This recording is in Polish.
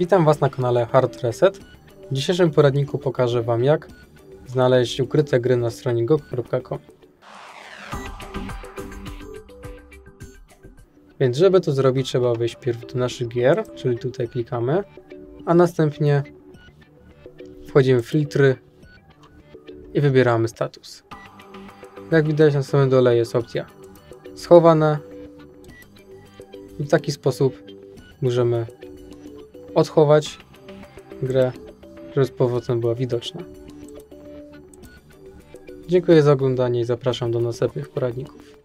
Witam Was na kanale Hard Reset. W dzisiejszym poradniku pokażę Wam jak znaleźć ukryte gry na stronie go.com. Więc żeby to zrobić trzeba wejść pierw do naszych gier, czyli tutaj klikamy, a następnie wchodzimy w filtry i wybieramy status. Jak widać na samym dole jest opcja schowane i w taki sposób możemy odchować grę, żeby z powrotem była widoczna. Dziękuję za oglądanie i zapraszam do następnych poradników.